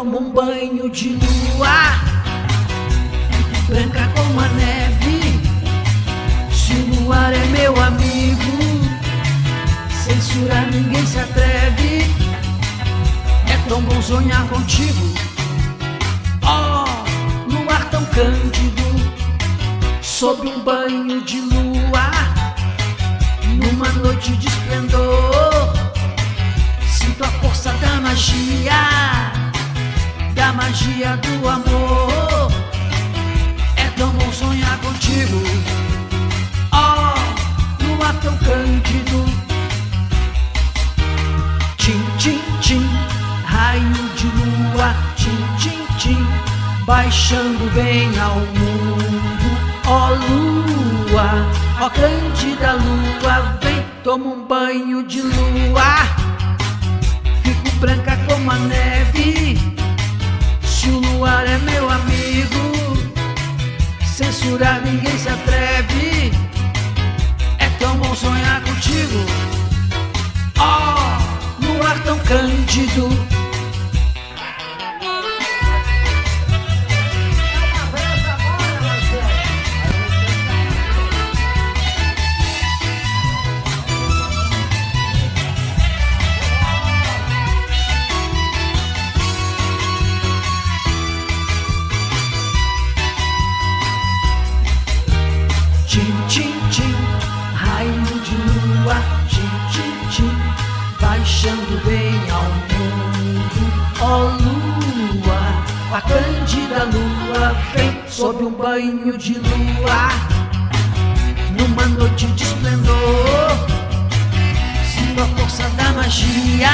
Tomo um banho de lua, branca como a neve. Se o luar é meu amigo, censurar ninguém se atreve. É tão bom sonhar contigo, oh, no ar tão cândido, sob um banho de lua, numa noite de esplendor. Sinto a força da magia magia do amor. É tão bom sonhar contigo, oh, ar tão cândido. Tim, tim, tim, raio de lua, tim, tim, tim, baixando bem ao mundo. Ó oh, lua, ó oh, cândida lua, vem, toma um banho de lua. Fico branca como a neve ninguém se atreve. É tão bom sonhar contigo. Oh, no ar tão cândido. Tim, tim, tim, raio de lua, tim, tim, tim, baixando bem ao mundo. Ó lua, a cândida lua vem sob um banho de lua, numa noite de esplendor. Sinto a força da magia,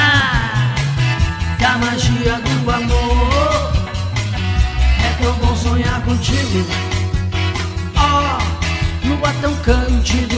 da magia do amor. É tão bom sonhar contigo. Tão cândido